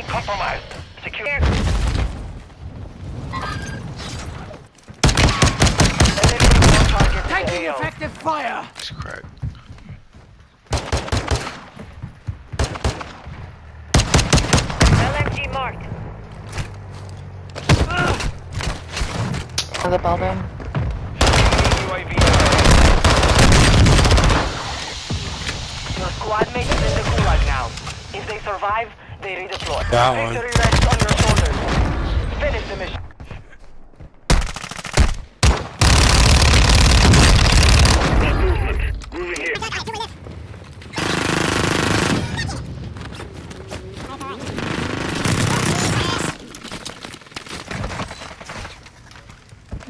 compromised. Secure. Eliminate all targets in the Taking effective fire! It's cracked. LMG marked. Of the building. UAV. Your squad mate they survive, they redeploy. That one. Victory rests on your shoulders. Finish the mission.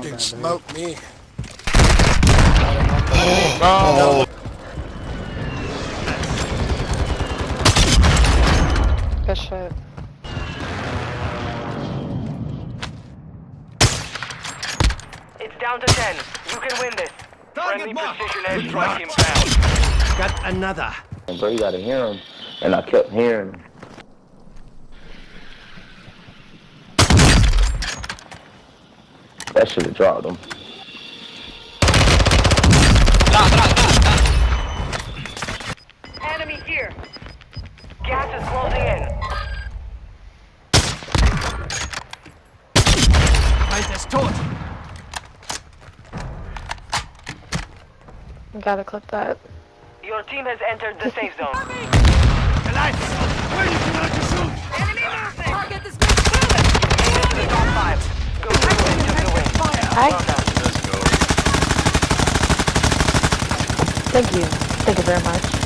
Dude, smoke me. Oh, Good shit. It's down to 10. You can win this. Friendly marked. precision airstrike inbound. Got another. And bro, you gotta hear him. And I kept hearing him. That should have dropped him. Find this torch. Gotta clip that. Your team has entered the safe zone. Alive! Where you can to shoot? Enemy movement! Target is Made it to the top five. Go through and took the win. Hi. Well let's go. Thank you. Thank you very much.